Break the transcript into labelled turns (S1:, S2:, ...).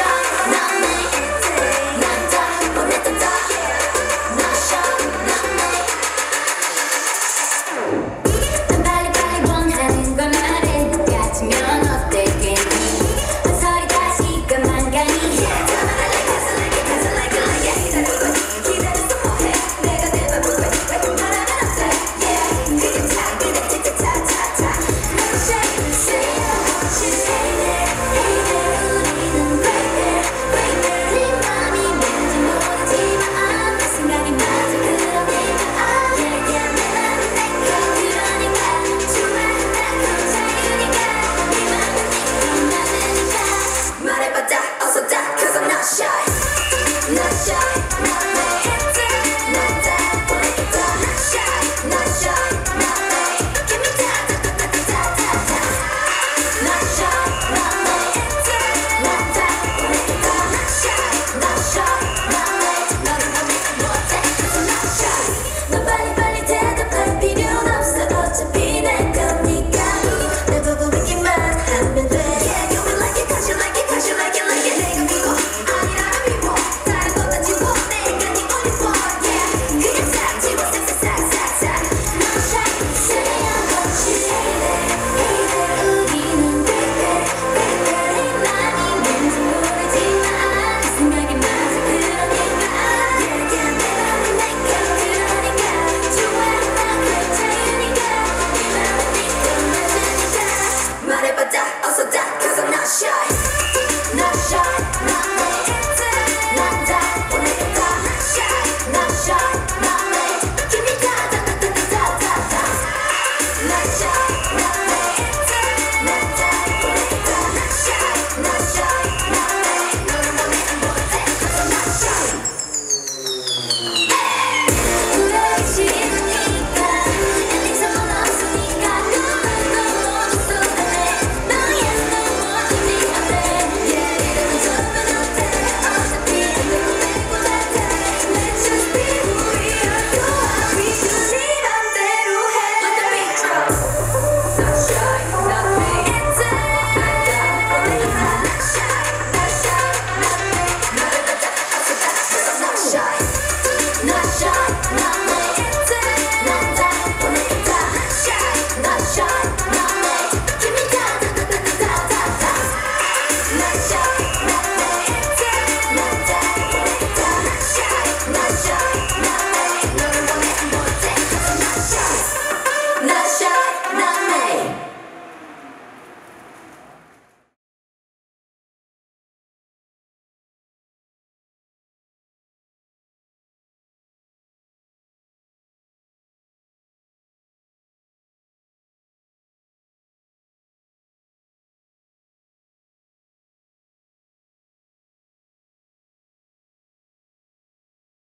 S1: 자